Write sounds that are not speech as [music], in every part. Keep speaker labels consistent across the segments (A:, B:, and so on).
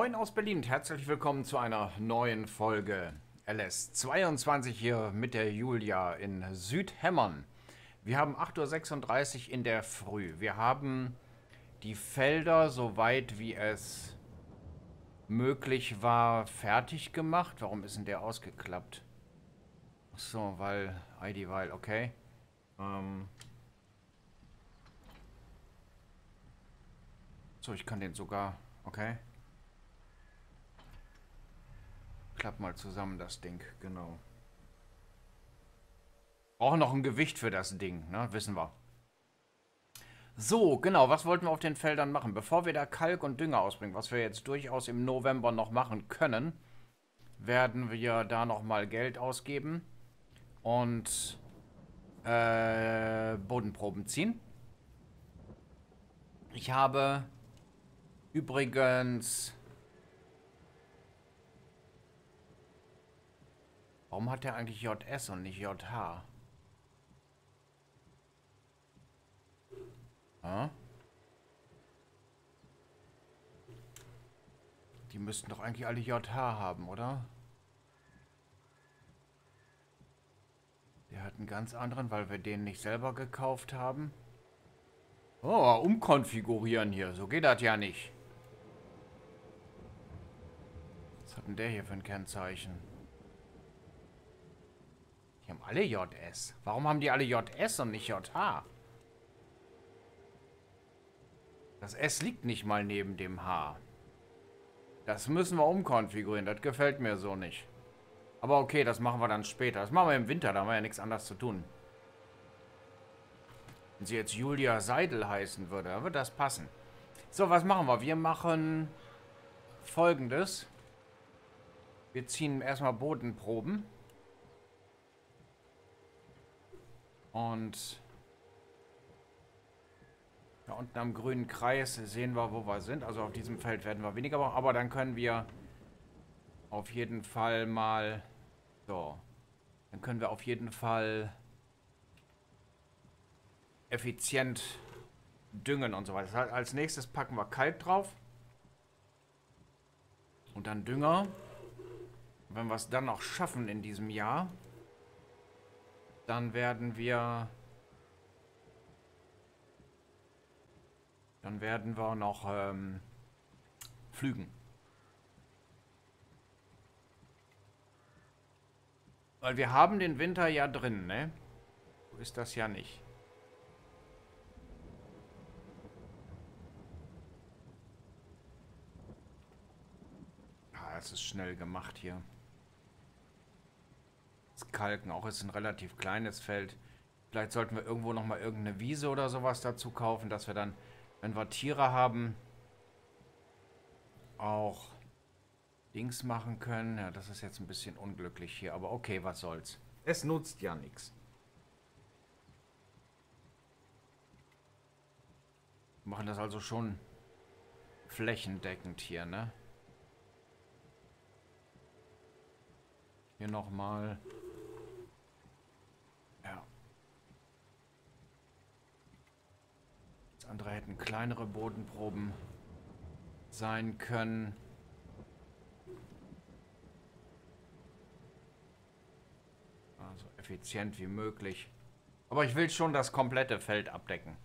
A: Moin aus Berlin und herzlich willkommen zu einer neuen Folge LS22 hier mit der Julia in Südhämmern. Wir haben 8.36 Uhr in der Früh. Wir haben die Felder, soweit wie es möglich war, fertig gemacht. Warum ist denn der ausgeklappt? So, weil ID weil, okay. Ähm so, ich kann den sogar, okay. Klapp mal zusammen das Ding, genau. Brauchen noch ein Gewicht für das Ding, ne? Wissen wir. So, genau, was wollten wir auf den Feldern machen? Bevor wir da Kalk und Dünger ausbringen, was wir jetzt durchaus im November noch machen können, werden wir da nochmal Geld ausgeben und äh, Bodenproben ziehen. Ich habe übrigens Warum hat er eigentlich JS und nicht JH? Ja? Die müssten doch eigentlich alle JH haben, oder? Der hat einen ganz anderen, weil wir den nicht selber gekauft haben. Oh, umkonfigurieren hier. So geht das ja nicht. Was hat denn der hier für ein Kennzeichen? Die haben alle JS. Warum haben die alle JS und nicht JH? Das S liegt nicht mal neben dem H. Das müssen wir umkonfigurieren. Das gefällt mir so nicht. Aber okay, das machen wir dann später. Das machen wir im Winter, da haben wir ja nichts anderes zu tun. Wenn sie jetzt Julia Seidel heißen würde, dann würde das passen. So, was machen wir? Wir machen folgendes. Wir ziehen erstmal Bodenproben. Und da unten am grünen Kreis sehen wir, wo wir sind. Also auf diesem Feld werden wir weniger brauchen. Aber dann können wir auf jeden Fall mal... So. Dann können wir auf jeden Fall effizient düngen und so weiter. Als nächstes packen wir Kalk drauf. Und dann Dünger. Wenn wir es dann noch schaffen in diesem Jahr, dann werden wir... Dann werden wir noch ähm, flügen. Weil wir haben den Winter ja drin, ne? So ist das ja nicht. Ah, das ist schnell gemacht hier. Kalken. Auch ist ein relativ kleines Feld. Vielleicht sollten wir irgendwo nochmal irgendeine Wiese oder sowas dazu kaufen, dass wir dann, wenn wir Tiere haben, auch Dings machen können. Ja, das ist jetzt ein bisschen unglücklich hier, aber okay, was soll's. Es nutzt ja nichts. Machen das also schon flächendeckend hier, ne? Hier nochmal. Andere hätten kleinere Bodenproben sein können. Also effizient wie möglich. Aber ich will schon das komplette Feld abdecken.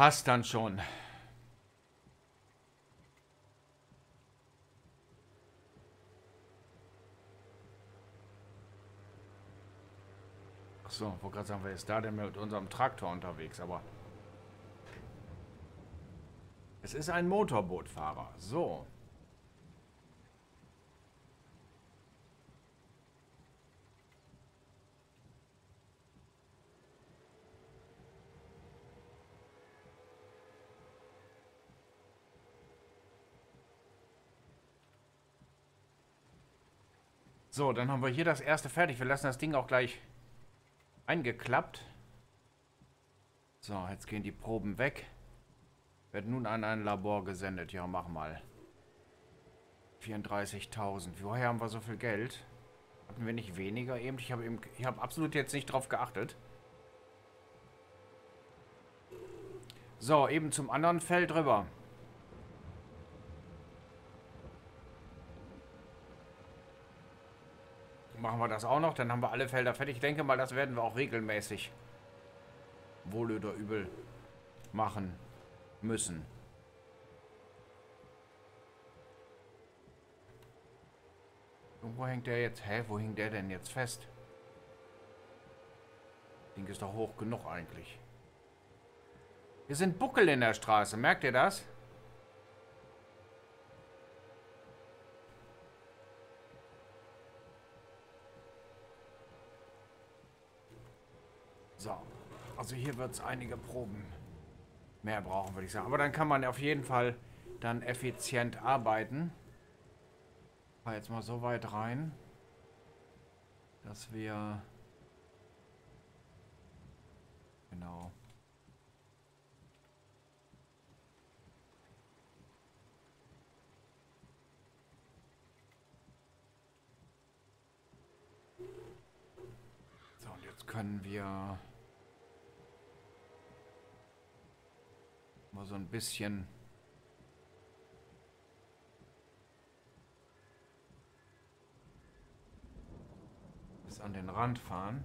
A: Passt dann schon. Achso, wo gerade sagen, wir ist da denn mit unserem Traktor unterwegs, aber... Es ist ein Motorbootfahrer. So. So, dann haben wir hier das erste fertig. Wir lassen das Ding auch gleich eingeklappt. So, jetzt gehen die Proben weg. Wird nun an ein Labor gesendet. Ja, mach mal. 34.000. Woher haben wir so viel Geld? Hatten wir nicht weniger eben? Ich habe hab absolut jetzt nicht drauf geachtet. So, eben zum anderen Feld rüber. Machen wir das auch noch, dann haben wir alle Felder fertig. Ich denke mal, das werden wir auch regelmäßig wohl oder übel machen müssen. Und wo hängt der jetzt? Hä, wo hängt der denn jetzt fest? Ding ist doch hoch genug eigentlich. Hier sind Buckel in der Straße, merkt ihr das? So, also hier wird es einige Proben mehr brauchen, würde ich sagen. Aber dann kann man auf jeden Fall dann effizient arbeiten. Mal jetzt mal so weit rein, dass wir... Genau. So, und jetzt können wir... mal so ein bisschen bis an den Rand fahren.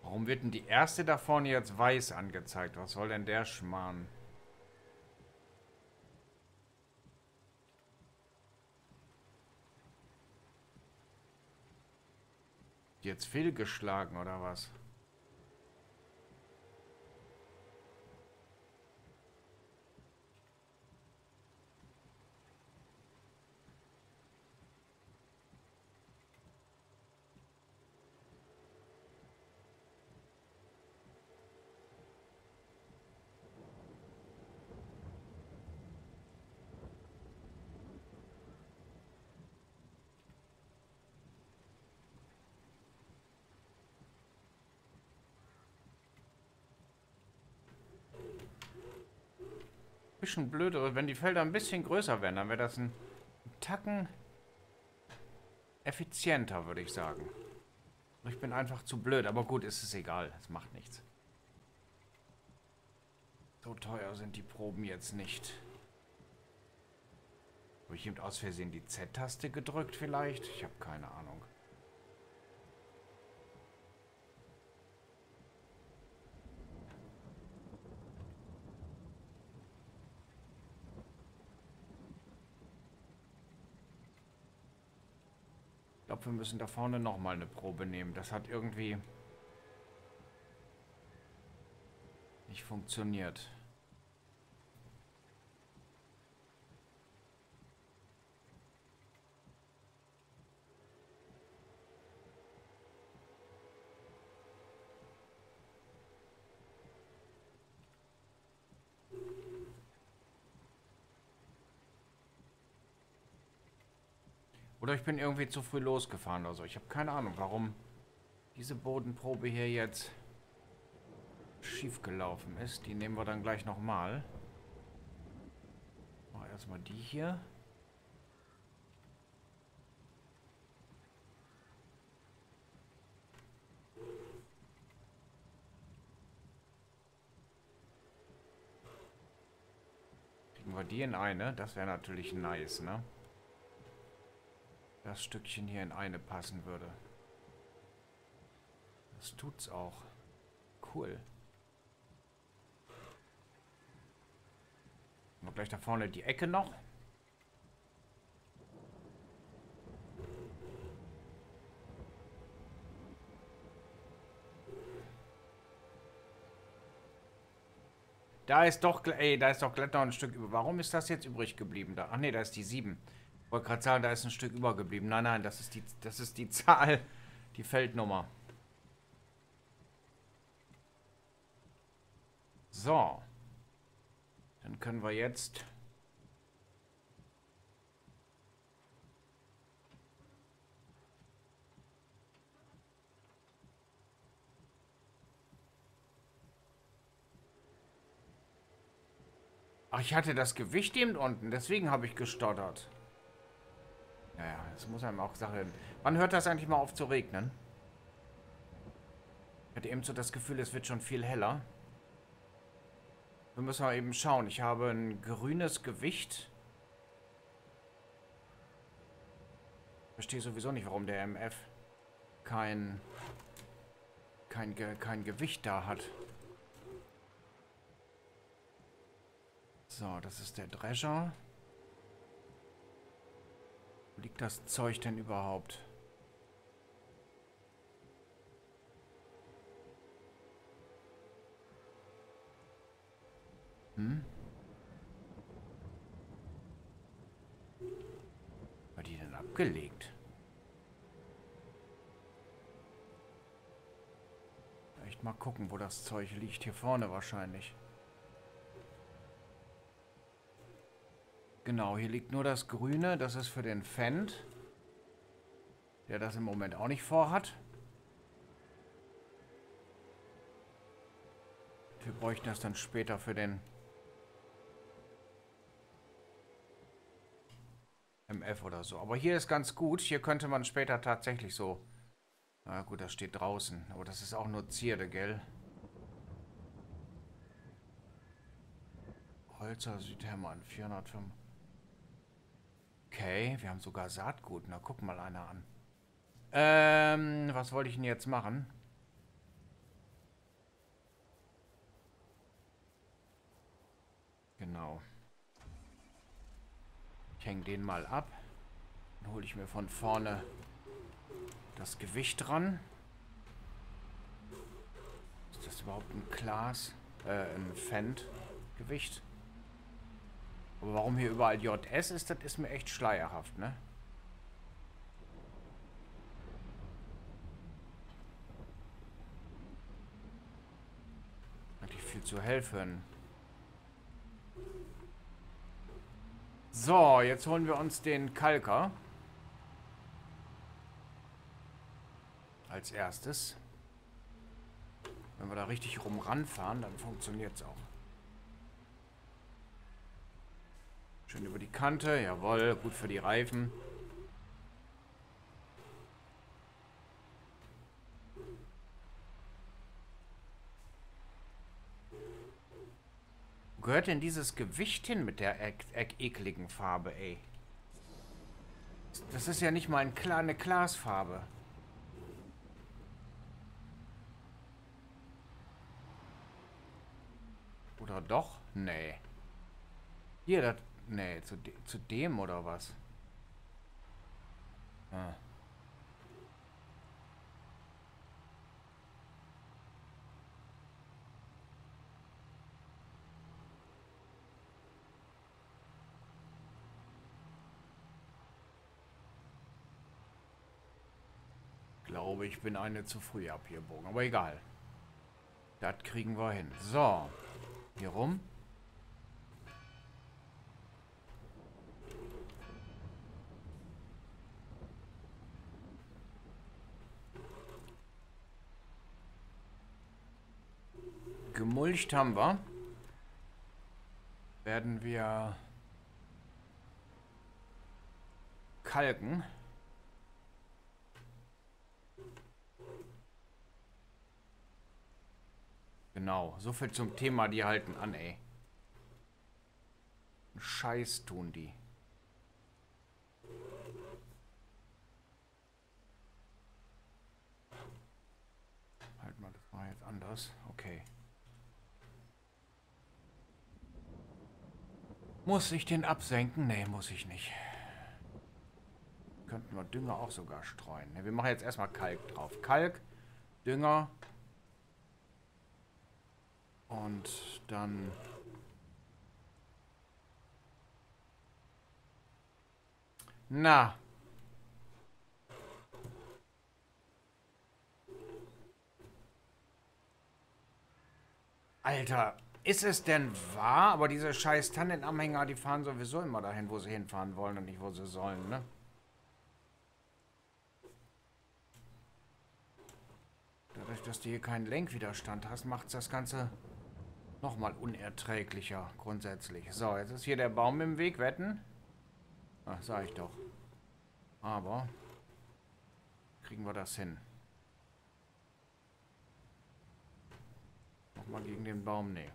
A: Warum wird denn die erste da vorne jetzt weiß angezeigt? Was soll denn der Schmarrn? Jetzt fehlgeschlagen oder was? Bisschen blöd, wenn die Felder ein bisschen größer wären, dann wäre das ein Tacken effizienter, würde ich sagen. Ich bin einfach zu blöd, aber gut, ist es egal. Es macht nichts. So teuer sind die Proben jetzt nicht. Habe ich eben aus Versehen die Z-Taste gedrückt vielleicht? Ich habe keine Ahnung. Glaube, wir müssen da vorne nochmal eine Probe nehmen. Das hat irgendwie nicht funktioniert. Oder ich bin irgendwie zu früh losgefahren oder so. Ich habe keine Ahnung, warum diese Bodenprobe hier jetzt schief gelaufen ist. Die nehmen wir dann gleich nochmal. Mal erstmal die hier. Kriegen wir die in eine? Das wäre natürlich nice, ne? Das Stückchen hier in eine passen würde. Das tut's auch. Cool. Und gleich da vorne die Ecke noch. Da ist doch, ey, da ist doch glatt noch ein Stück über. Warum ist das jetzt übrig geblieben? Da? Ach nee, da ist die 7 wollte gerade sagen, da ist ein Stück übergeblieben. Nein, nein, das ist die, das ist die [laughs] Zahl, die Feldnummer. So. Dann können wir jetzt... Ach, ich hatte das Gewicht eben unten, deswegen habe ich gestottert. Naja, das muss einem auch Sache... Wann hört das eigentlich mal auf zu regnen? Ich hatte eben so das Gefühl, es wird schon viel heller. Wir müssen mal eben schauen. Ich habe ein grünes Gewicht. Verstehe sowieso nicht, warum der MF kein, kein, kein Gewicht da hat. So, das ist der Drescher. Wo liegt das Zeug denn überhaupt? Hm? War die denn abgelegt? Echt mal gucken, wo das Zeug liegt. Hier vorne wahrscheinlich. Genau, hier liegt nur das Grüne. Das ist für den Fendt. Der das im Moment auch nicht vorhat. Wir bräuchten das dann später für den MF oder so. Aber hier ist ganz gut. Hier könnte man später tatsächlich so... Na gut, das steht draußen. Aber das ist auch nur Zierde, gell? Holzer Südhemmern, 405. Okay, wir haben sogar Saatgut. Na, guck mal einer an. Ähm, was wollte ich denn jetzt machen? Genau. Ich hänge den mal ab. Dann hole ich mir von vorne das Gewicht dran. Ist das überhaupt ein Glas? Äh, ein Fendt-Gewicht? Aber warum hier überall JS ist, das ist mir echt schleierhaft, ne? Eigentlich viel zu einen So, jetzt holen wir uns den Kalker. Als erstes. Wenn wir da richtig rum ranfahren, dann funktioniert es auch. Schön über die Kante, jawohl, gut für die Reifen. Wo gehört denn dieses Gewicht hin mit der e e ekligen Farbe, ey? Das ist ja nicht mal eine Glasfarbe. Oder doch? Nee. Hier, das... Nee, zu, de zu dem oder was? Ah. glaube, ich bin eine zu früh abgebogen. Aber egal. Das kriegen wir hin. So. Hier rum. Gemulcht haben wir. Werden wir kalken. Genau, so viel zum Thema, die halten an, ey. Scheiß tun die. Halt mal, das war jetzt anders. Okay. Muss ich den absenken? Nee, muss ich nicht. Könnten wir Dünger auch sogar streuen. Wir machen jetzt erstmal Kalk drauf. Kalk, Dünger, und dann... Na. Alter, ist es denn wahr? Aber diese scheiß Tannenanhänger, die fahren sowieso immer dahin, wo sie hinfahren wollen und nicht, wo sie sollen, ne? Dadurch, dass du hier keinen Lenkwiderstand hast, macht das Ganze Nochmal unerträglicher grundsätzlich. So, jetzt ist hier der Baum im Weg. Wetten? Ach, sag ich doch. Aber kriegen wir das hin. Nochmal gegen den Baum, nee.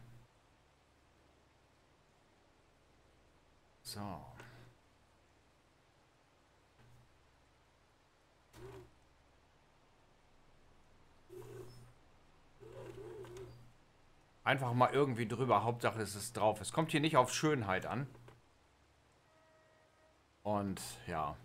A: So. Einfach mal irgendwie drüber. Hauptsache es ist drauf. Es kommt hier nicht auf Schönheit an. Und ja.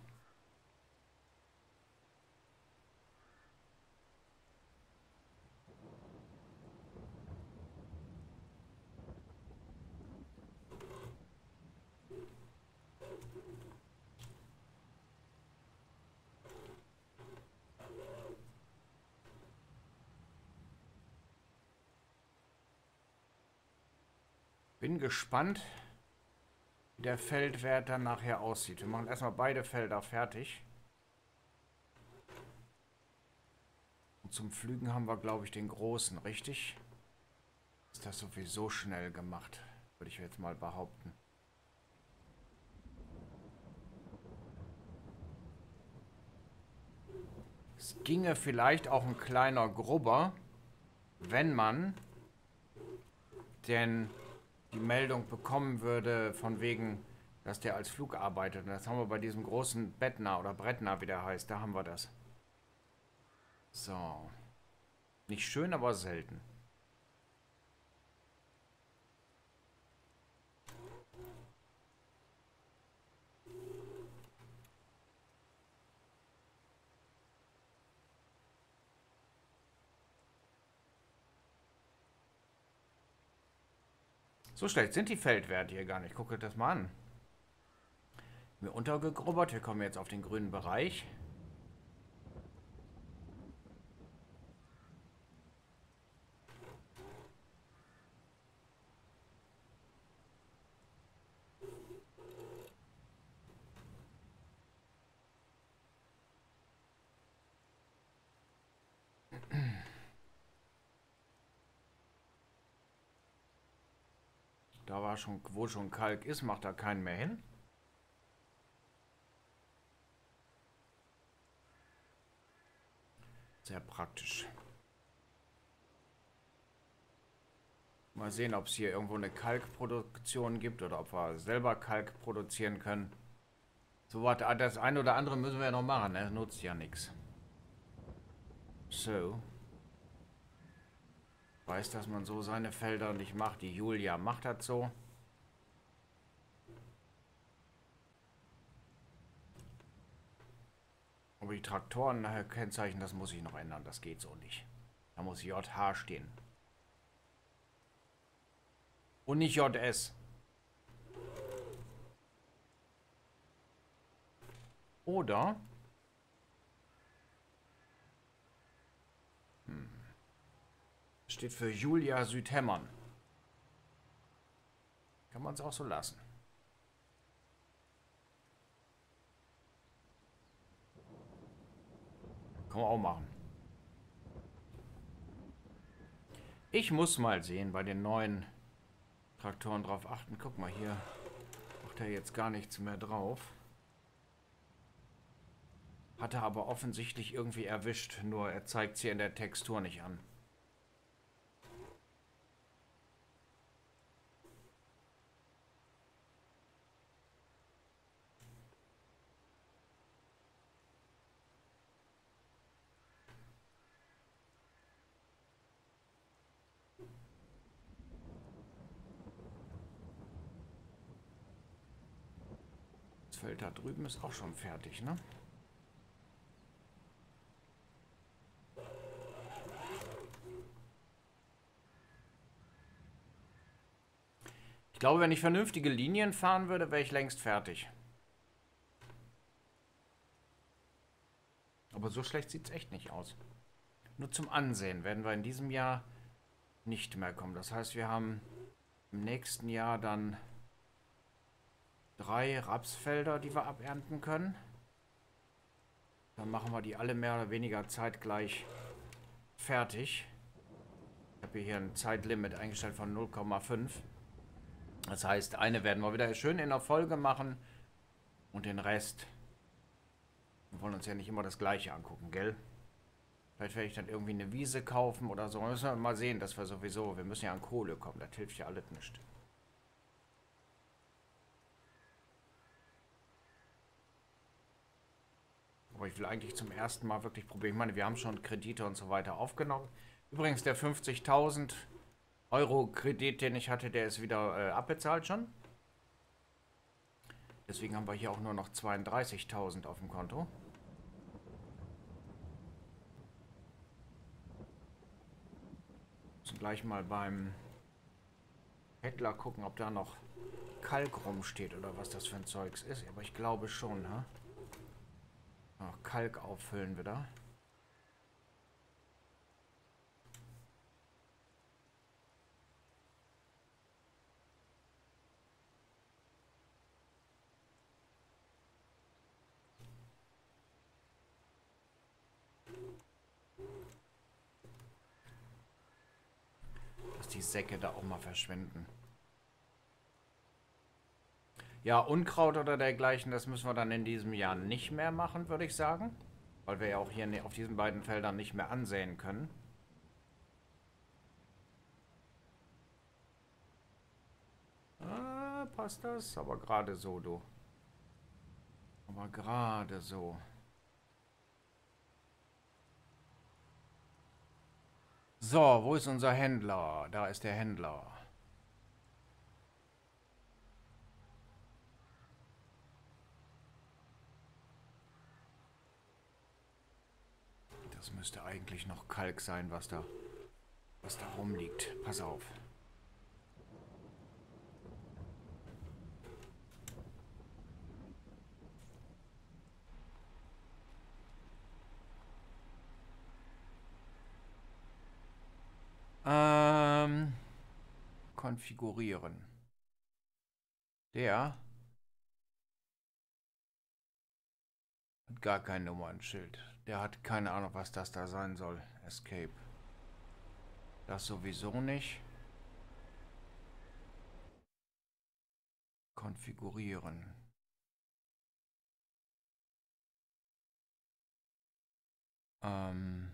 A: Bin gespannt, wie der Feldwert dann nachher aussieht. Wir machen erstmal beide Felder fertig. Und zum Pflügen haben wir, glaube ich, den großen, richtig? Ist das sowieso schnell gemacht, würde ich jetzt mal behaupten. Es ginge vielleicht auch ein kleiner Grubber, wenn man den die Meldung bekommen würde, von wegen, dass der als Flug arbeitet. Und das haben wir bei diesem großen Bettner oder Brettner, wie der heißt. Da haben wir das. So. Nicht schön, aber selten. So schlecht sind die Feldwerte hier gar nicht. Gucke das mal an. Mir untergegrubbert. Wir kommen jetzt auf den grünen Bereich. Da war schon, wo schon Kalk ist, macht da keinen mehr hin. Sehr praktisch. Mal sehen, ob es hier irgendwo eine Kalkproduktion gibt oder ob wir selber Kalk produzieren können. So was, ah, das eine oder andere müssen wir ja noch machen, ne? nutzt ja nichts. So weiß, dass man so seine Felder nicht macht. Die Julia macht das so. Aber Traktoren nachher kennzeichnen, das muss ich noch ändern. Das geht so nicht. Da muss JH stehen. Und nicht JS. Oder Steht für Julia Südhämmern. Kann man es auch so lassen. Kann man auch machen. Ich muss mal sehen, bei den neuen Traktoren drauf achten. Guck mal, hier macht er jetzt gar nichts mehr drauf. Hat er aber offensichtlich irgendwie erwischt, nur er zeigt es hier in der Textur nicht an. Feld da drüben ist auch schon fertig, ne? Ich glaube, wenn ich vernünftige Linien fahren würde, wäre ich längst fertig. Aber so schlecht sieht es echt nicht aus. Nur zum Ansehen werden wir in diesem Jahr nicht mehr kommen. Das heißt, wir haben im nächsten Jahr dann drei Rapsfelder, die wir abernten können. Dann machen wir die alle mehr oder weniger zeitgleich fertig. Ich habe hier ein Zeitlimit eingestellt von 0,5. Das heißt, eine werden wir wieder schön in der Folge machen und den Rest. Wir wollen uns ja nicht immer das gleiche angucken, gell? Vielleicht werde ich dann irgendwie eine Wiese kaufen oder so. Müssen wir mal sehen, dass wir sowieso, wir müssen ja an Kohle kommen, das hilft ja alles nicht. Aber ich will eigentlich zum ersten Mal wirklich probieren. Ich meine, wir haben schon Kredite und so weiter aufgenommen. Übrigens, der 50.000 Euro Kredit, den ich hatte, der ist wieder äh, abbezahlt schon. Deswegen haben wir hier auch nur noch 32.000 auf dem Konto. Müssen gleich mal beim Händler gucken, ob da noch Kalk rumsteht oder was das für ein Zeugs ist. Aber ich glaube schon, ha? Ach, Kalk auffüllen wieder. Dass die Säcke da auch mal verschwinden. Ja, Unkraut oder dergleichen, das müssen wir dann in diesem Jahr nicht mehr machen, würde ich sagen. Weil wir ja auch hier auf diesen beiden Feldern nicht mehr ansehen können. Ah, passt das? Aber gerade so, du. Aber gerade so. So, wo ist unser Händler? Da ist der Händler. Das müsste eigentlich noch Kalk sein, was da, was da rumliegt. Pass auf. Ähm, konfigurieren. Der hat gar kein Nummernschild. Der hat keine Ahnung, was das da sein soll. Escape. Das sowieso nicht. Konfigurieren. Ähm.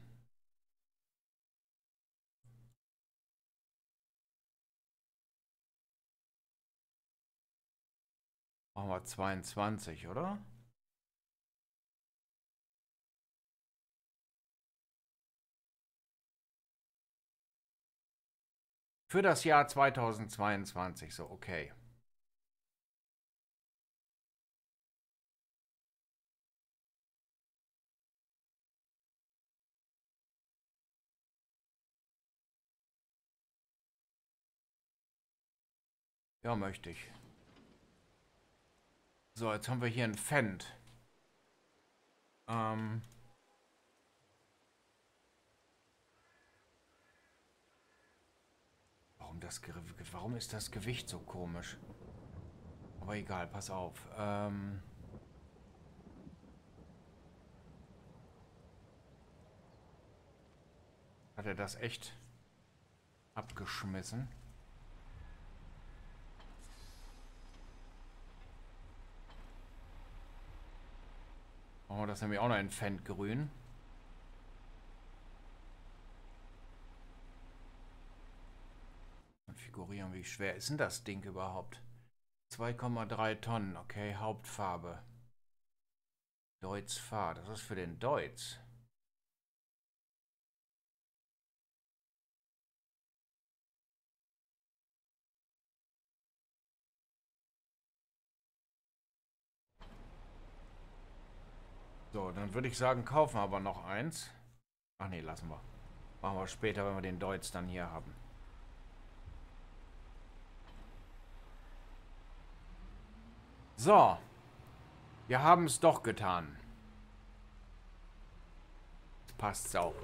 A: Machen wir 22, oder? Für das Jahr 2022, so okay. Ja, möchte ich. So, jetzt haben wir hier ein Fendt. Ähm... Warum, das, warum ist das Gewicht so komisch? Aber egal, pass auf. Ähm Hat er das echt abgeschmissen? Oh, das haben wir auch noch in Fendgrün. Konfigurieren, wie schwer ist denn das Ding überhaupt? 2,3 Tonnen, okay, Hauptfarbe. Deutz Fahr, das ist für den Deutz. So, dann würde ich sagen, kaufen wir aber noch eins. Ach nee, lassen wir. Machen wir später, wenn wir den Deutz dann hier haben. So. Wir haben es doch getan. Passt auch.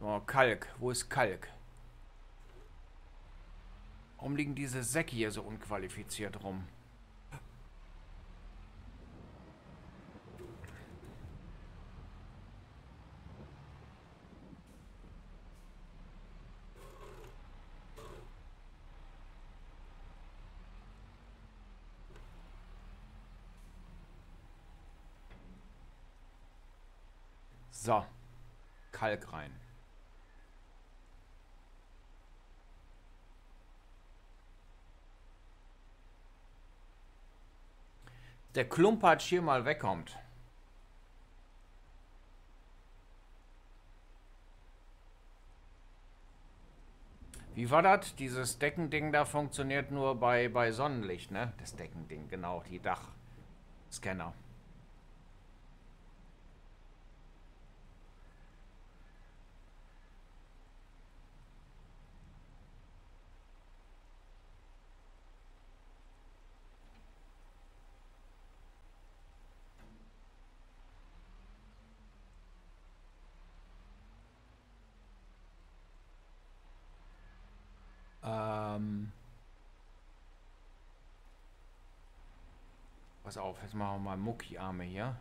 A: So, Kalk. Wo ist Kalk? Warum liegen diese Säcke hier so unqualifiziert rum? So. Kalk rein. Der Klumpatsch hier mal wegkommt. Wie war das? Dieses Deckending da funktioniert nur bei, bei Sonnenlicht, ne? Das Deckending, genau, die Dachscanner. Pass auf, jetzt machen wir mal Mucki-Arme hier.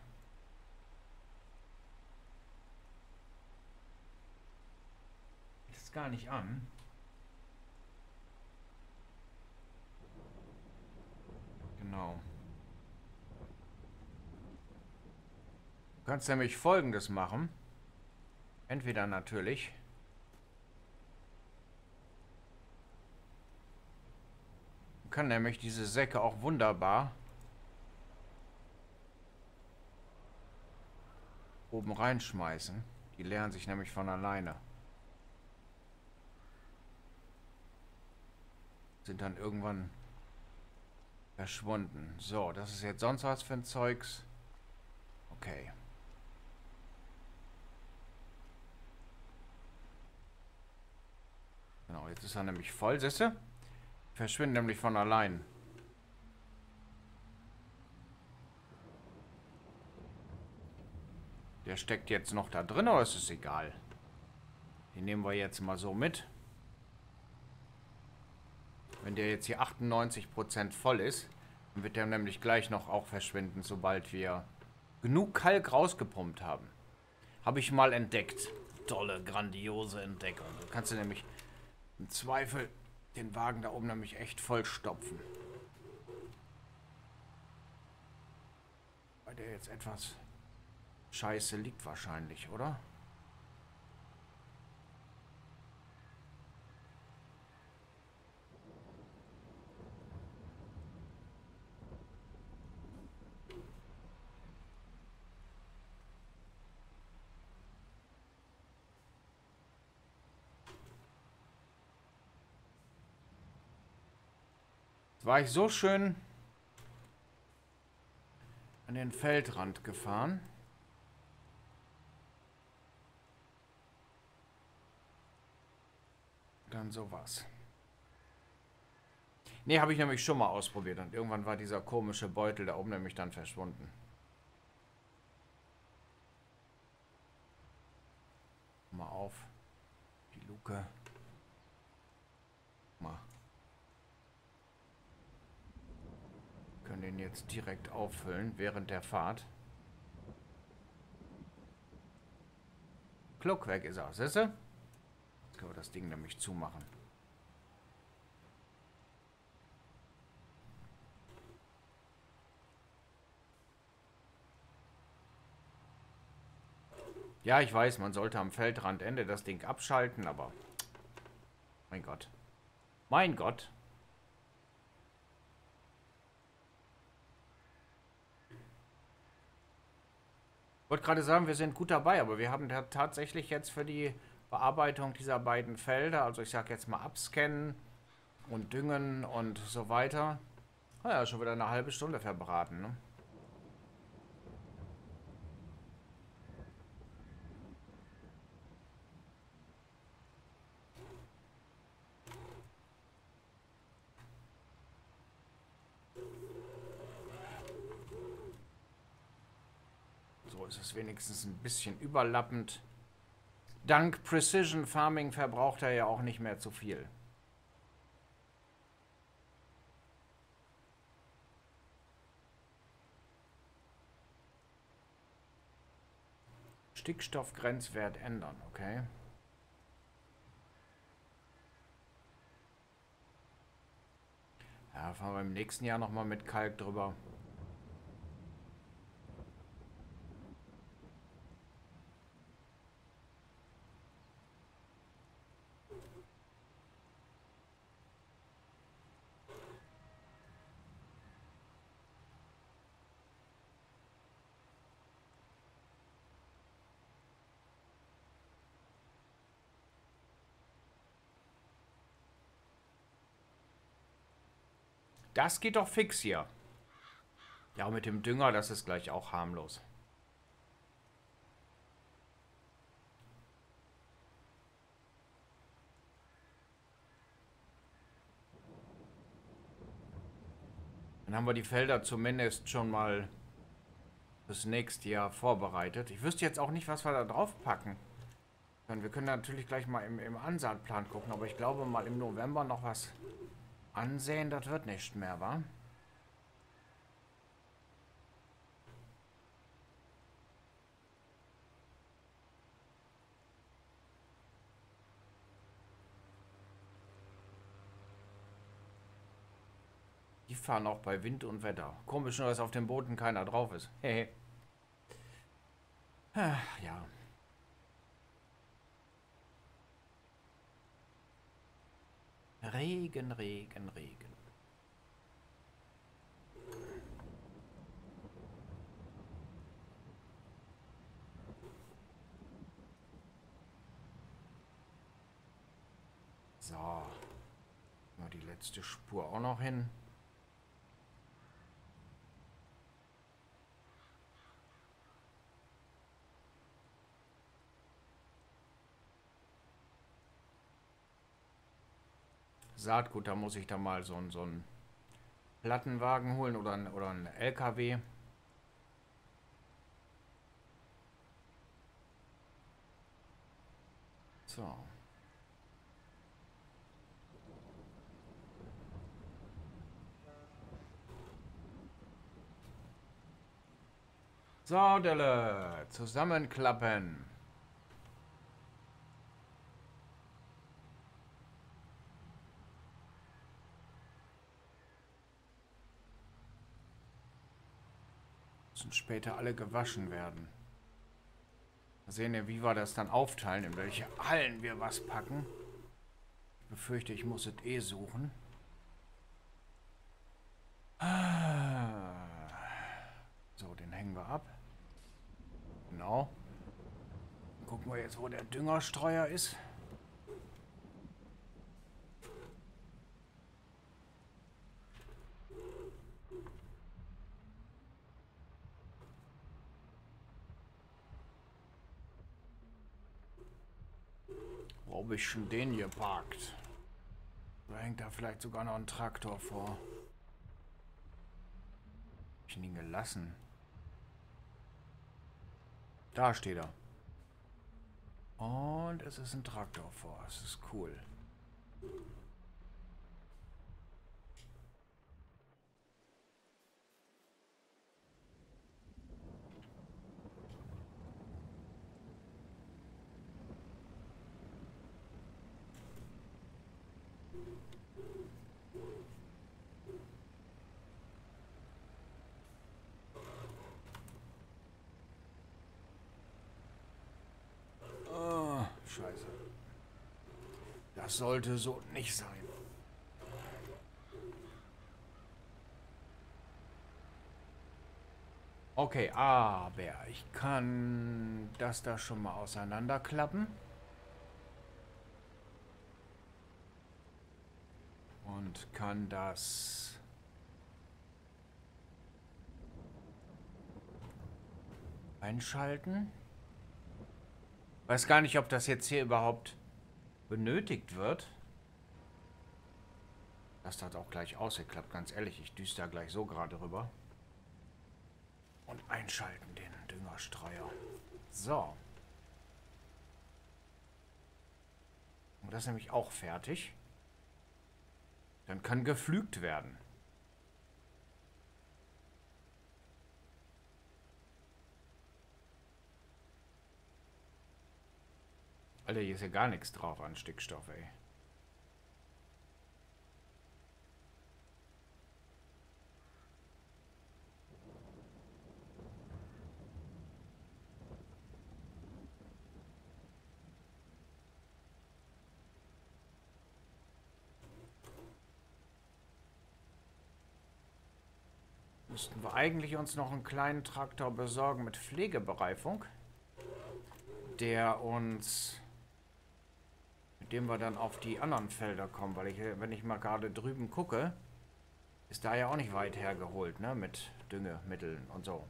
A: Ist gar nicht an. Genau. Du kannst nämlich folgendes machen. Entweder natürlich. Kann nämlich diese Säcke auch wunderbar oben reinschmeißen. Die leeren sich nämlich von alleine. Sind dann irgendwann verschwunden. So, das ist jetzt sonst was für ein Zeugs. Okay. Genau, jetzt ist er nämlich voll, siehst Verschwinden nämlich von allein. Der steckt jetzt noch da drin, es ist egal. Den nehmen wir jetzt mal so mit. Wenn der jetzt hier 98% voll ist, dann wird der nämlich gleich noch auch verschwinden, sobald wir genug Kalk rausgepumpt haben. Habe ich mal entdeckt. Tolle, grandiose Entdeckung. Da kannst du nämlich im Zweifel den Wagen da oben nämlich echt voll stopfen. Weil der jetzt etwas Scheiße liegt wahrscheinlich, oder? war ich so schön an den Feldrand gefahren. Dann sowas. Ne, habe ich nämlich schon mal ausprobiert. Und irgendwann war dieser komische Beutel da oben nämlich dann verschwunden. Mal auf. Die Luke. Mal. können den jetzt direkt auffüllen während der Fahrt. Kluck, weg ist er. Siehst du? Können wir das Ding nämlich zumachen. Ja, ich weiß, man sollte am Feldrandende das Ding abschalten, aber... Mein Gott. Mein Gott. Ich wollte gerade sagen, wir sind gut dabei, aber wir haben tatsächlich jetzt für die Bearbeitung dieser beiden Felder, also ich sage jetzt mal abscannen und düngen und so weiter. Naja, schon wieder eine halbe Stunde verbraten, ne? So ist es wenigstens ein bisschen überlappend. Dank Precision Farming verbraucht er ja auch nicht mehr zu viel. Stickstoffgrenzwert ändern, okay. Ja, fahren wir im nächsten Jahr nochmal mit Kalk drüber. Das geht doch fix hier. Ja, mit dem Dünger, das ist gleich auch harmlos. Dann haben wir die Felder zumindest schon mal fürs nächste Jahr vorbereitet. Ich wüsste jetzt auch nicht, was wir da drauf packen. Wir können natürlich gleich mal im, im Ansaatplan gucken, aber ich glaube mal im November noch was ansehen, das wird nicht mehr, wa? Die fahren auch bei Wind und Wetter. Komisch nur, dass auf dem Booten keiner drauf ist. [laughs] Hehe. ja. Regen, Regen, Regen. So. Mal die letzte Spur auch noch hin. Saatgut, da muss ich da mal so, so einen Plattenwagen holen oder, ein, oder LKW. So. So, Delle, zusammenklappen. Müssen später alle gewaschen werden. Mal sehen wir, wie wir das dann aufteilen, in welche Hallen wir was packen. Ich befürchte, ich muss es eh suchen. So, den hängen wir ab. Genau. Gucken wir jetzt, wo der Düngerstreuer ist. Wo habe ich schon den geparkt? Oder hängt da vielleicht sogar noch ein Traktor vor? Ich ihn gelassen? Da steht er. Und es ist ein Traktor vor. Das ist cool. Scheiße. Das sollte so nicht sein. Okay, aber ich kann das da schon mal auseinanderklappen. Und kann das... einschalten. Weiß gar nicht, ob das jetzt hier überhaupt benötigt wird. Das hat auch gleich ausgeklappt, ganz ehrlich. Ich düse da gleich so gerade rüber. Und einschalten den Düngerstreuer. So. Und das ist nämlich auch fertig. Dann kann geflügt werden. Alter, hier ist ja gar nichts drauf an Stickstoff, ey. Müssten wir eigentlich uns noch einen kleinen Traktor besorgen mit Pflegebereifung, der uns dem wir dann auf die anderen Felder kommen, weil ich, wenn ich mal gerade drüben gucke, Ist da ja auch nicht weit hergeholt, ne? Mit Düngemitteln und so.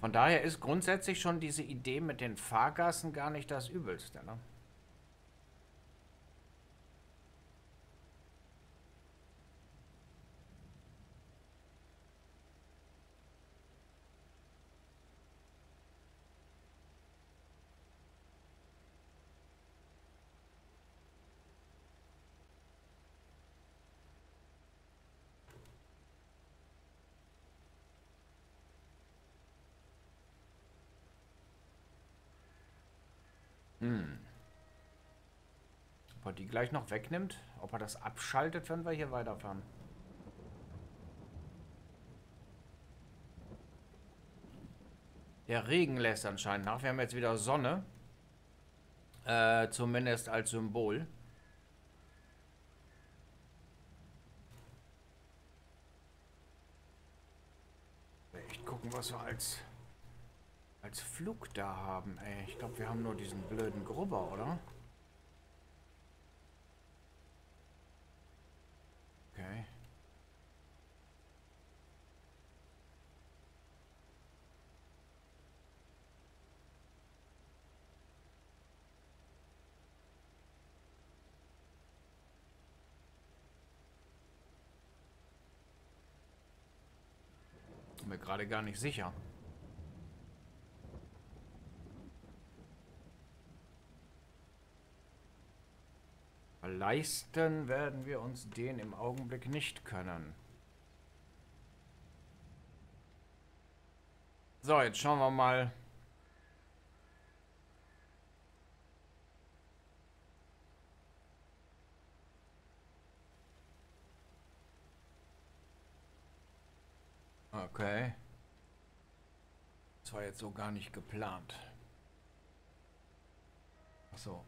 A: Von daher ist grundsätzlich schon diese Idee mit den Fahrgassen gar nicht das Übelste. Ne? Die gleich noch wegnimmt? Ob er das abschaltet, wenn wir hier weiterfahren? Der Regen lässt anscheinend nach. Wir haben jetzt wieder Sonne. Äh, zumindest als Symbol. Echt gucken, was wir als als Flug da haben. Ey, ich glaube, wir haben nur diesen blöden Grubber, oder? Okay. Mir gerade gar nicht sicher. Leisten werden wir uns den im Augenblick nicht können. So, jetzt schauen wir mal. Okay. Das war jetzt so gar nicht geplant. Achso.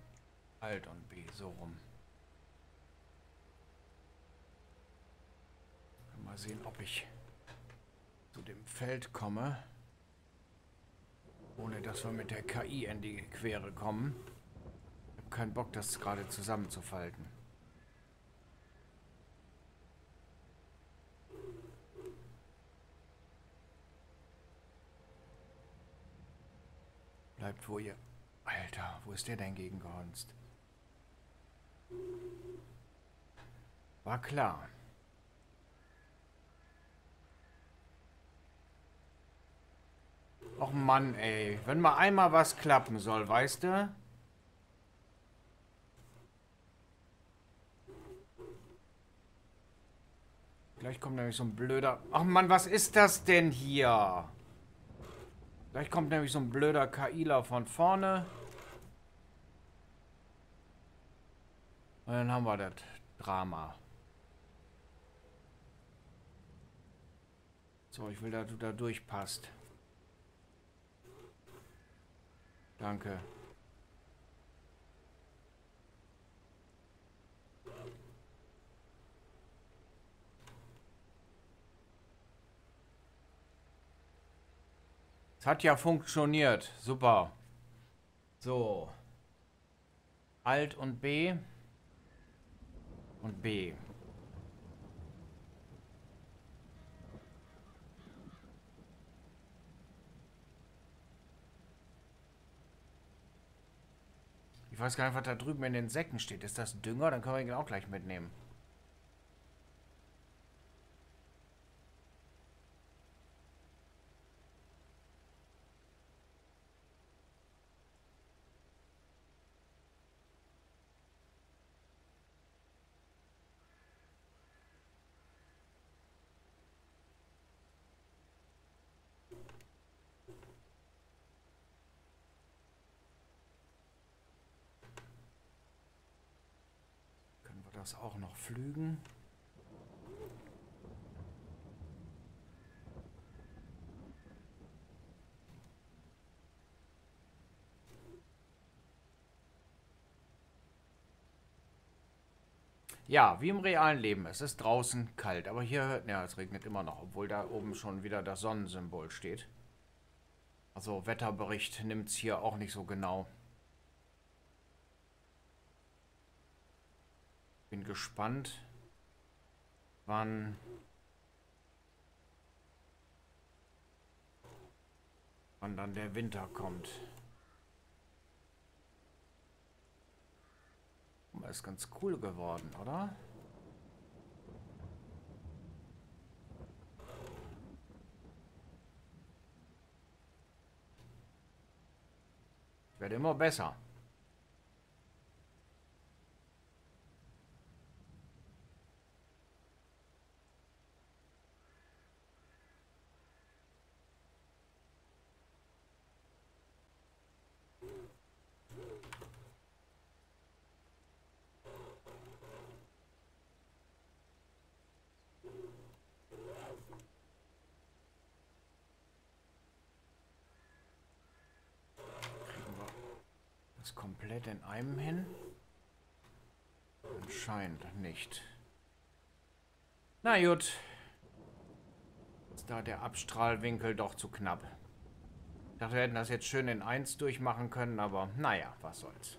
A: Alt und B, so rum. Mal sehen, ob ich zu dem Feld komme. Ohne dass wir mit der KI in die Quere kommen. Ich habe keinen Bock, das gerade zusammenzufalten. Bleibt wo ihr... Alter, wo ist der denn gegengehonst? War klar. Och Mann, ey. Wenn mal einmal was klappen soll, weißt du? Gleich kommt nämlich so ein blöder... Ach Mann, was ist das denn hier? Gleich kommt nämlich so ein blöder KIler von vorne. Und dann haben wir das Drama. So, ich will, dass du da durchpasst. Danke. Es hat ja funktioniert. Super. So. Alt und B. Und B. Ich weiß gar nicht, was da drüben in den Säcken steht. Ist das Dünger? Dann können wir ihn auch gleich mitnehmen. Das auch noch pflügen. Ja, wie im realen Leben. Es ist draußen kalt, aber hier, ja, es regnet immer noch, obwohl da oben schon wieder das Sonnensymbol steht. Also Wetterbericht nimmt es hier auch nicht so genau. Bin gespannt, wann wann dann der Winter kommt. Ist ganz cool geworden, oder? Wird immer besser. Komplett in einem hin? Anscheinend nicht. Na gut. Ist da der Abstrahlwinkel doch zu knapp. Ich dachte, wir hätten das jetzt schön in 1 durchmachen können, aber naja, was soll's.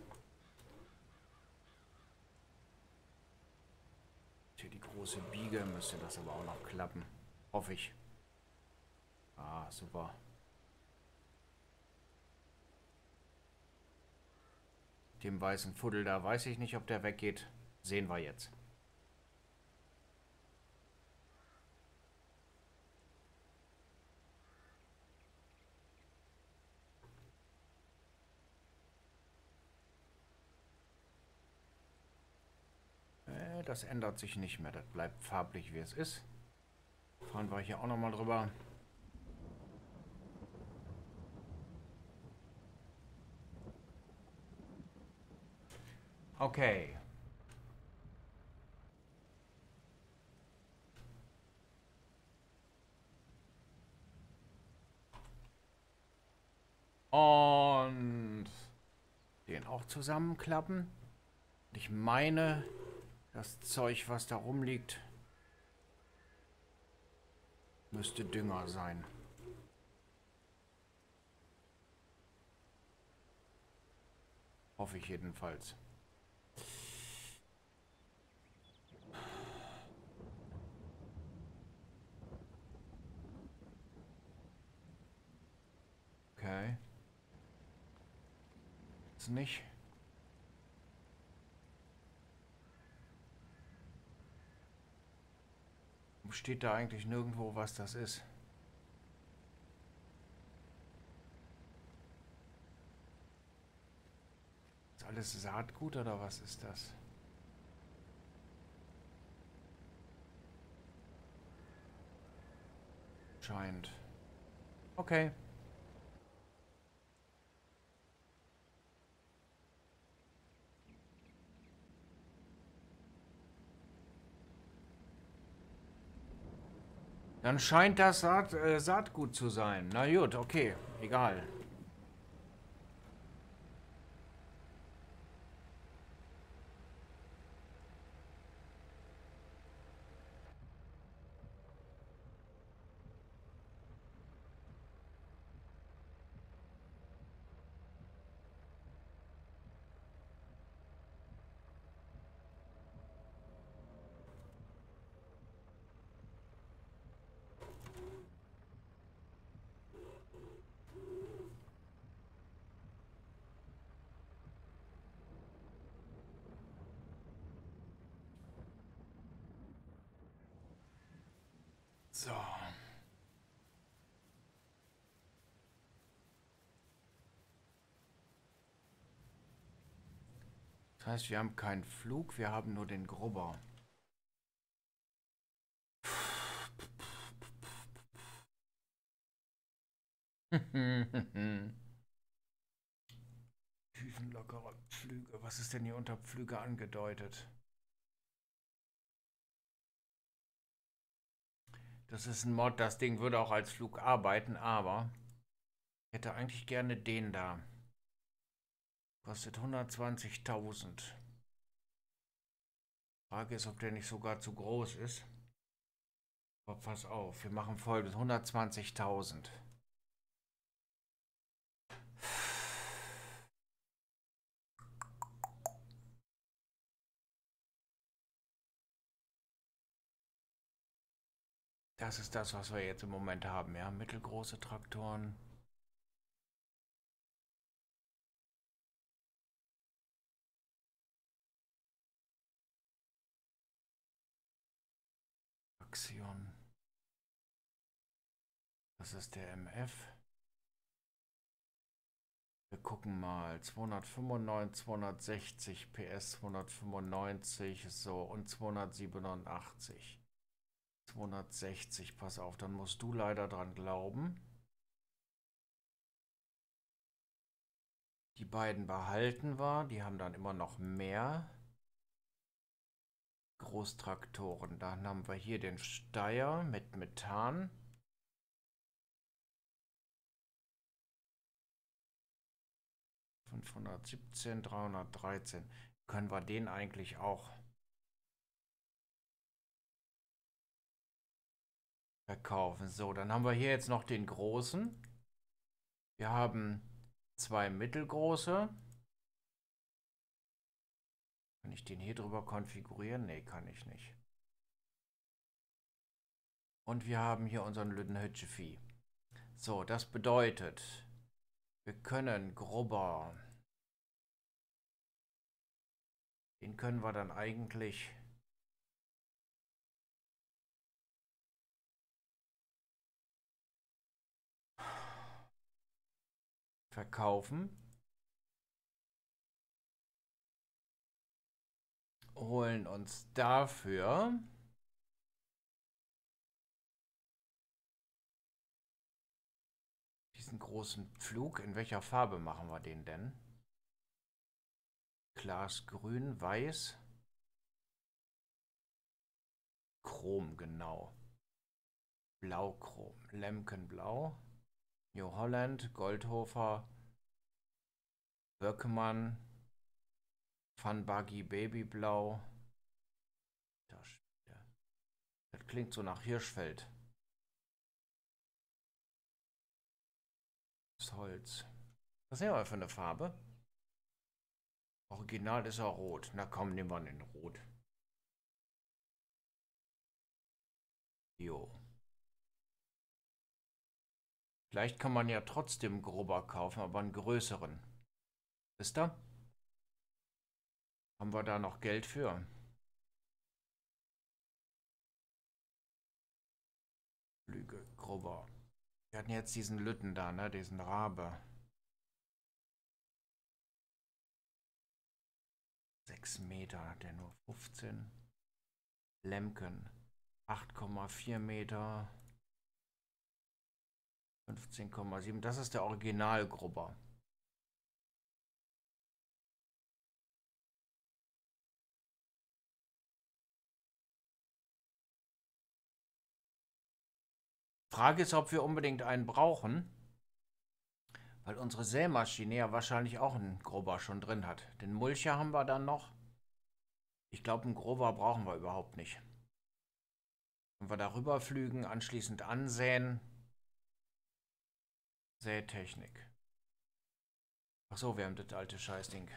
A: Hier die große Biege müsste das aber auch noch klappen. Hoffe ich. Ah, super. Dem weißen Fuddel da weiß ich nicht, ob der weggeht. Sehen wir jetzt. Äh, das ändert sich nicht mehr. Das bleibt farblich, wie es ist. Fahren wir hier auch nochmal drüber. Okay. Und den auch zusammenklappen. Ich meine, das Zeug, was da rumliegt, müsste Dünger sein. Hoffe ich jedenfalls. Okay. Ist nicht. Steht da eigentlich nirgendwo, was das ist? Ist alles Saatgut oder was ist das? Scheint. Okay. Dann scheint das Saat, äh, Saatgut zu sein. Na gut, okay. Egal. So. Das heißt, wir haben keinen Flug, wir haben nur den Grubber. [laughs] Tiefenlockere Pflüge. Was ist denn hier unter Pflüge angedeutet? Das ist ein Mod, das Ding würde auch als Flug arbeiten, aber ich hätte eigentlich gerne den da. Kostet 120.000. Frage ist, ob der nicht sogar zu groß ist. Aber pass auf, wir machen voll bis 120.000. Das ist das, was wir jetzt im Moment haben. Ja, mittelgroße Traktoren. Das ist der MF. Wir gucken mal. 295, 260 PS, 295, so und 287. 260, pass auf, dann musst du leider dran glauben. Die beiden behalten wir, die haben dann immer noch mehr Großtraktoren. Dann haben wir hier den Steyr mit Methan. Fünfhundertsiebzehn, dreihundertdreizehn. Können wir den eigentlich auch verkaufen. So, dann haben wir hier jetzt noch den großen. Wir haben zwei mittelgroße. Kann ich den hier drüber konfigurieren? Ne, kann ich nicht. Und wir haben hier unseren Lüdenhütschevieh. So, das bedeutet, wir können Grubber. Den können wir dann eigentlich verkaufen. Holen uns dafür diesen großen Pflug. In welcher Farbe machen wir den denn? Glasgrün, weiß. Chrom, genau. Blauchrom, Lemkenblau. New Holland, Goldhofer, Böckmann, Van Buggy Babyblau. Das, das klingt so nach Hirschfeld. Das Holz. Was nehmen wir für eine Farbe? Original ist er rot. Na komm, nehmen wir den rot. Jo. Vielleicht kann man ja trotzdem grober kaufen, aber einen größeren. Wisst ihr? Haben wir da noch Geld für? Lüge, grober. Wir hatten jetzt diesen Lütten da, ne? Diesen Rabe. 6 Meter, der nur 15. Lemken. 8,4 Meter. 15,7. Das ist der Originalgrubber. Frage ist, ob wir unbedingt einen brauchen, weil unsere Sämaschine ja wahrscheinlich auch einen Grubber schon drin hat. Den Mulcher haben wir dann noch. Ich glaube, einen Grubber brauchen wir überhaupt nicht. Wenn wir darüber flügen, anschließend ansäen, Sätechnik. Ach so, wir haben das alte Scheißding.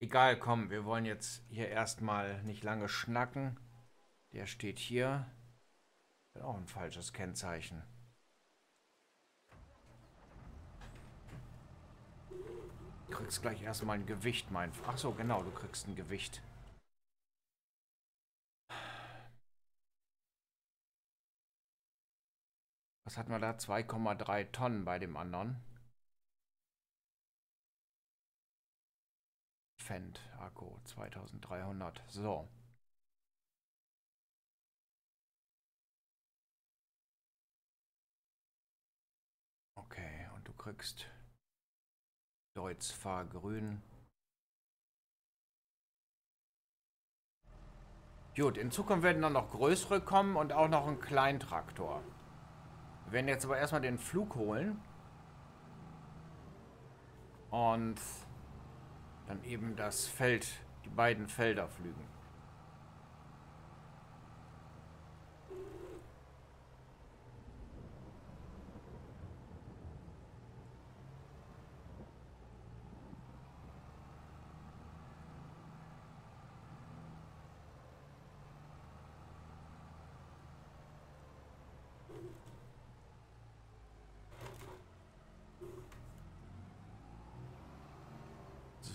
A: Egal, komm, wir wollen jetzt hier erstmal nicht lange schnacken. Der steht hier. Auch ein falsches Kennzeichen. Du kriegst gleich erstmal ein Gewicht, mein... Ach so, genau, du kriegst ein Gewicht. Was hatten wir da? 2,3 Tonnen bei dem anderen. Fendt Akku 2300. So. Kriegst Deutz Fahrgrün. Gut, in Zukunft werden dann noch größere kommen und auch noch ein Kleintraktor. Wir werden jetzt aber erstmal den Flug holen. Und dann eben das Feld, die beiden Felder flügen.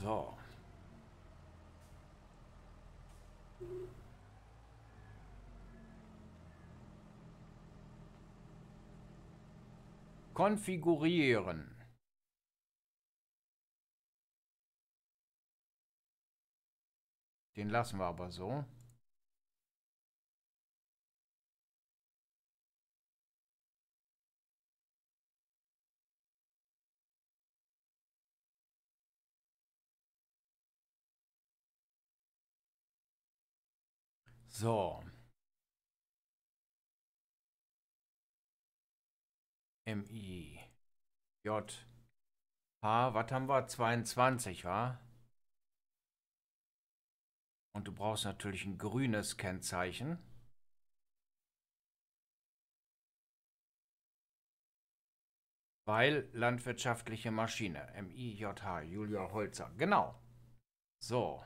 A: So. Konfigurieren. Den lassen wir aber so. So. MI. J. H. Was haben wir? 22, wa? Und du brauchst natürlich ein grünes Kennzeichen. Weil landwirtschaftliche Maschine. M-I-J-H. Julia Holzer. Genau. So.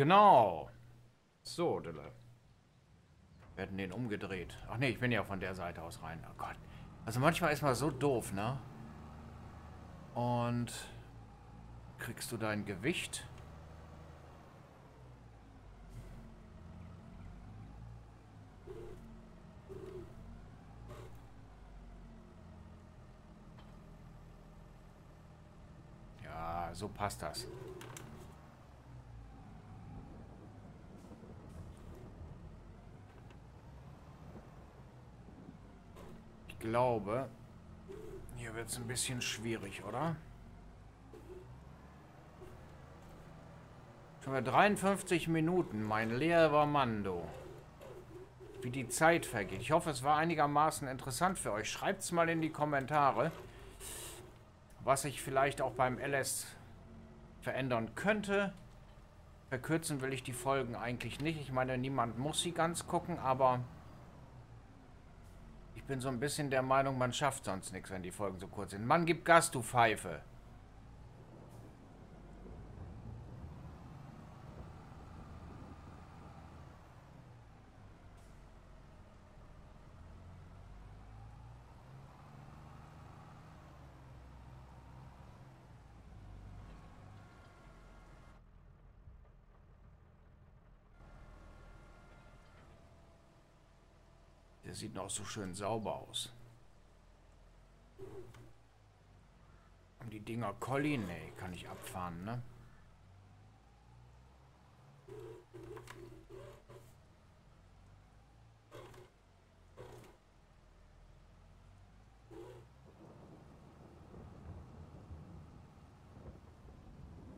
A: Genau. So, Dille. Wir hätten den umgedreht. Ach nee, ich bin ja von der Seite aus rein. Oh Gott. Also manchmal ist man so doof, ne? Und kriegst du dein Gewicht? Ja, so passt das. Glaube, hier wird es ein bisschen schwierig, oder? Schon mal 53 Minuten, mein lieber Mando. Wie die Zeit vergeht. Ich hoffe, es war einigermaßen interessant für euch. Schreibt es mal in die Kommentare, was ich vielleicht auch beim LS verändern könnte. Verkürzen will ich die Folgen eigentlich nicht. Ich meine, niemand muss sie ganz gucken, aber bin so ein bisschen der Meinung, man schafft sonst nichts, wenn die Folgen so kurz sind. Mann, gib Gas, du Pfeife. Sieht noch so schön sauber aus. Und die Dinger Colin, nee, kann ich abfahren, ne?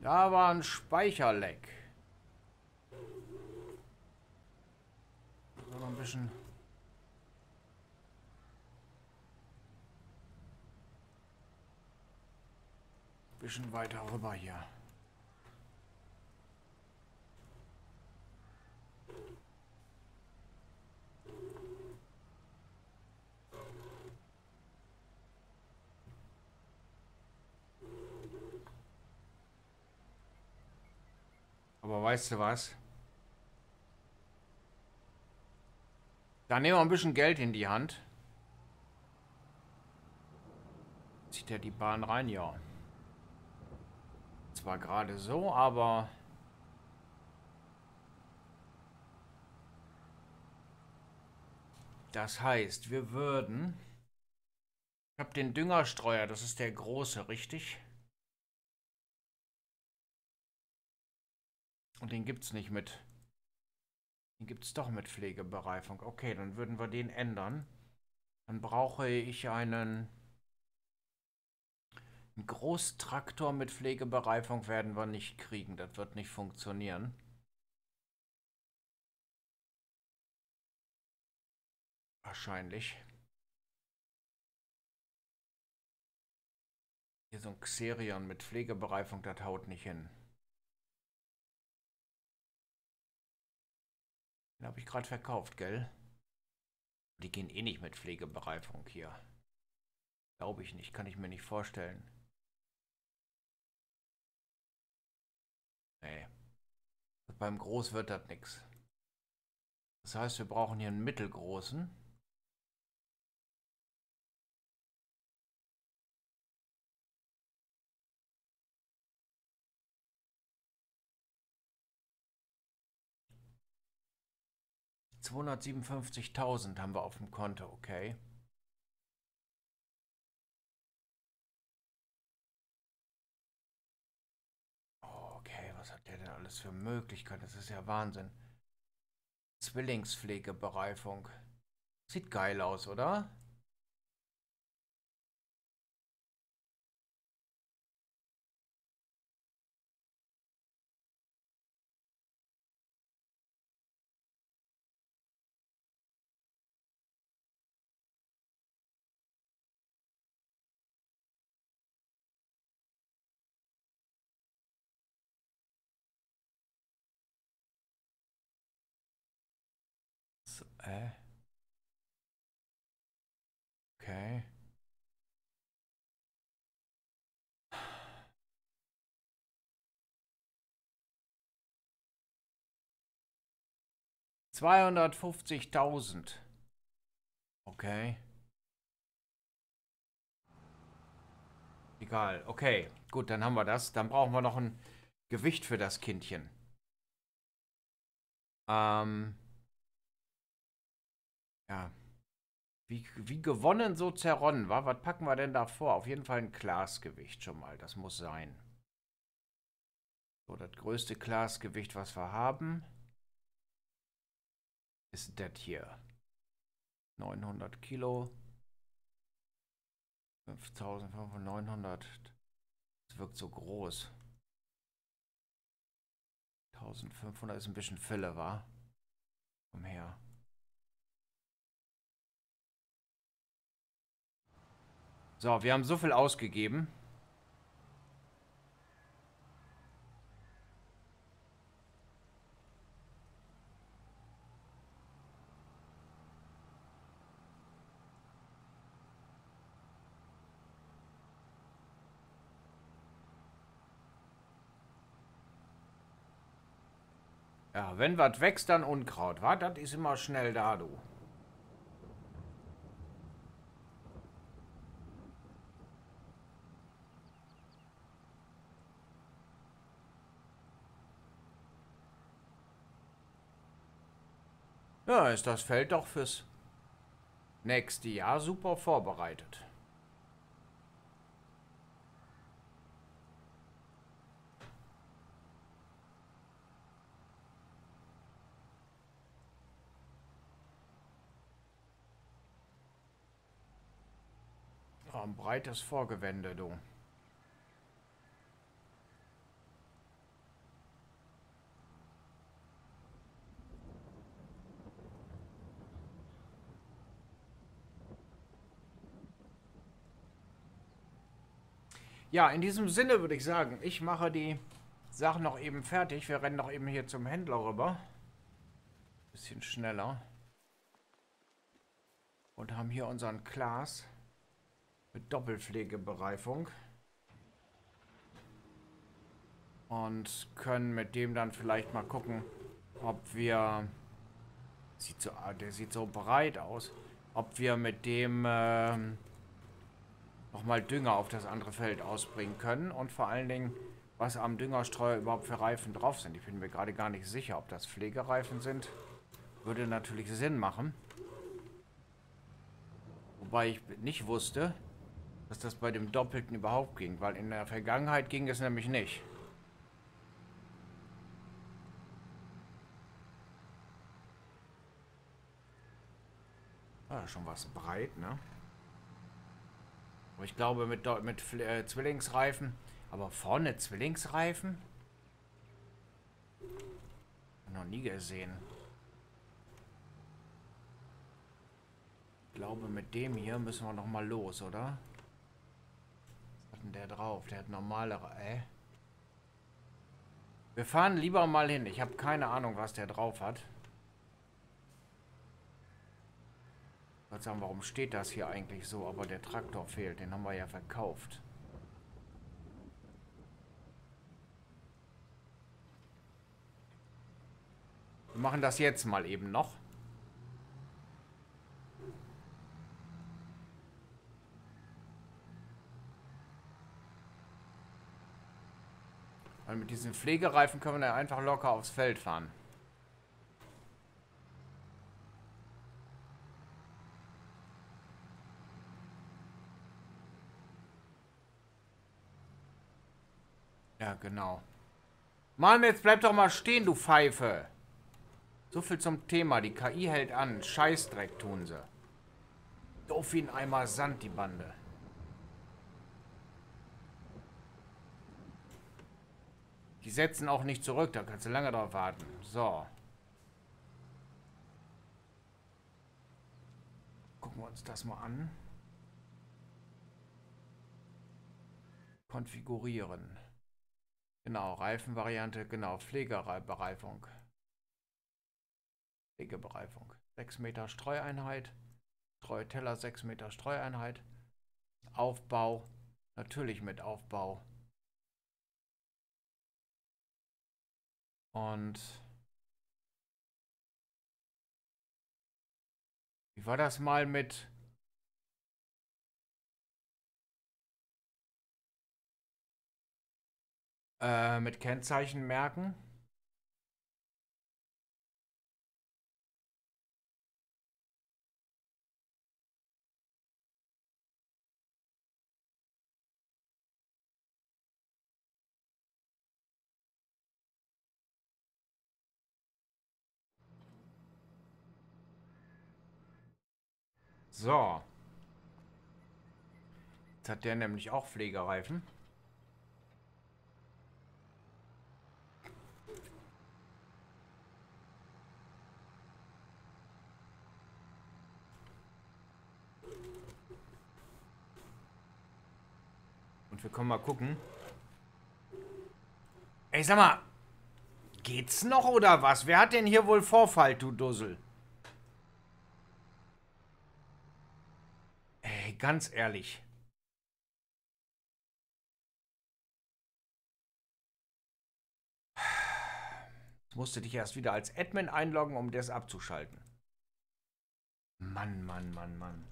A: Da war ein Speicherleck. Noch ein bisschen bisschen weiter rüber hier. Aber weißt du was? Da nehmen wir ein bisschen Geld in die Hand. Zieht er die Bahn rein? Ja zwar gerade so, aber... Das heißt, wir würden... Ich habe den Düngerstreuer, das ist der große, richtig? Und den gibt es nicht mit... Den gibt es doch mit Pflegebereifung. Okay, dann würden wir den ändern. Dann brauche ich einen... Ein Großtraktor mit Pflegebereifung werden wir nicht kriegen. Das wird nicht funktionieren. Wahrscheinlich. Hier so ein Xerion mit Pflegebereifung, das haut nicht hin. Den habe ich gerade verkauft, gell? Die gehen eh nicht mit Pflegebereifung hier. Glaube ich nicht, kann ich mir nicht vorstellen. Beim Groß wird das nichts. Das heißt, wir brauchen hier einen mittelgroßen. Zweihundertsiebenundfünfzigtausend haben wir auf dem Konto. Okay, was hat der denn alles für Möglichkeiten? Das ist ja Wahnsinn. Zwillingspflegebereifung. Sieht geil aus, oder? Äh. Okay. Zweihundertfünfzigtausend. Okay. Egal. Okay. Gut, dann haben wir das. Dann brauchen wir noch ein Gewicht für das Kindchen. Ähm. Ja. Wie, wie gewonnen, so zerronnen, war. Was packen wir denn da vor? Auf jeden Fall ein Glasgewicht schon mal. Das muss sein. So, das größte Glasgewicht, was wir haben, ist das hier. 900 Kilo. 5500. Das wirkt so groß. 1500 ist ein bisschen Fülle, war. Komm her. So, wir haben so viel ausgegeben. Ja, wenn was wächst, dann Unkraut, wa? Das ist immer schnell da, du. Ja, ist das Feld doch fürs nächste Jahr super vorbereitet. Ein breites Vorgewände, du. Ja, in diesem Sinne würde ich sagen, ich mache die Sachen noch eben fertig. Wir rennen noch eben hier zum Händler rüber. Bisschen schneller. Und haben hier unseren Klaas mit Doppelpflegebereifung. Und können mit dem dann vielleicht mal gucken, ob wir... Sieht so, der sieht so breit aus. Ob wir mit dem... Äh, nochmal Dünger auf das andere Feld ausbringen können und vor allen Dingen, was am Düngerstreuer überhaupt für Reifen drauf sind. Ich bin mir gerade gar nicht sicher, ob das Pflegereifen sind. Würde natürlich Sinn machen. Wobei ich nicht wusste, dass das bei dem Doppelten überhaupt ging, weil in der Vergangenheit ging es nämlich nicht. Ah, schon was breit, ne? Aber ich glaube mit, mit äh, Zwillingsreifen. Aber vorne Zwillingsreifen? Noch nie gesehen. Ich glaube, mit dem hier müssen wir noch mal los, oder? Was hat denn der drauf? Der hat normalere... Äh? Wir fahren lieber mal hin. Ich habe keine Ahnung, was der drauf hat. Wollte sagen, warum steht das hier eigentlich so? Aber der Traktor fehlt, den haben wir ja verkauft. Wir machen das jetzt mal eben noch. Weil mit diesen Pflegereifen können wir einfach locker aufs Feld fahren. Ja, genau. Mann, jetzt bleib doch mal stehen, du Pfeife. So viel zum Thema. Die KI hält an. Scheißdreck tun sie. Doof wie ein Eimer Sand, die Bande. Die setzen auch nicht zurück. Da kannst du lange drauf warten. So. Gucken wir uns das mal an. Konfigurieren. Genau, Reifenvariante, genau, Pflegebereifung. Pflegebereifung. 6 Meter Streueinheit. Streuteller 6 Meter Streueinheit. Aufbau. Natürlich mit Aufbau. Und wie war das mal mit Äh, mit Kennzeichen merken. So. Jetzt hat der nämlich auch Pflegereifen. Wir können mal gucken. Ey, sag mal. Geht's noch oder was? Wer hat denn hier wohl Vorfall, du Dussel? Ey, ganz ehrlich. Jetzt musst dich erst wieder als Admin einloggen, um das abzuschalten. Mann, Mann, Mann, Mann.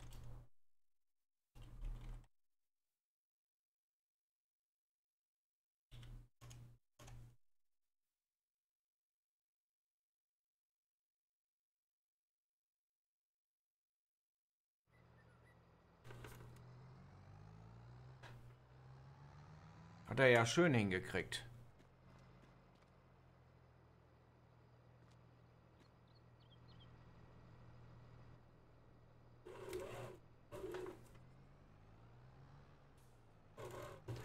A: Er ja schön hingekriegt.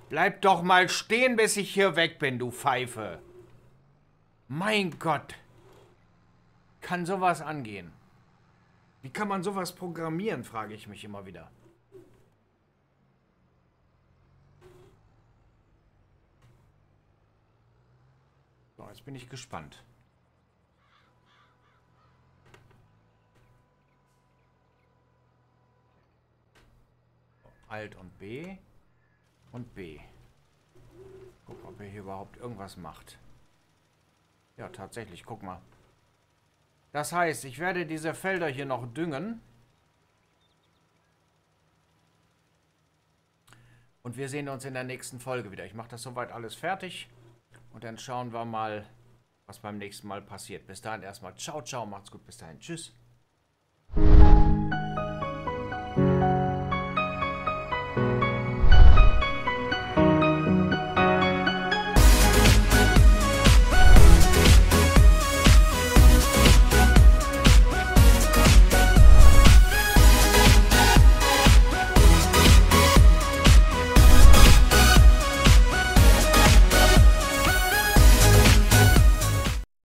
A: Bleib doch mal stehen, bis ich hier weg bin, du Pfeife. Mein Gott. Kann sowas angehen? Wie kann man sowas programmieren, frage ich mich immer wieder. Jetzt bin ich gespannt. Alt und B und B. Guck, ob er hier überhaupt irgendwas macht. Ja, tatsächlich, guck mal. Das heißt, ich werde diese Felder hier noch düngen. Und wir sehen uns in der nächsten Folge wieder. Ich mache das soweit alles fertig. Und dann schauen wir mal, was beim nächsten Mal passiert. Bis dahin erstmal ciao, ciao, macht's gut, bis dahin, tschüss.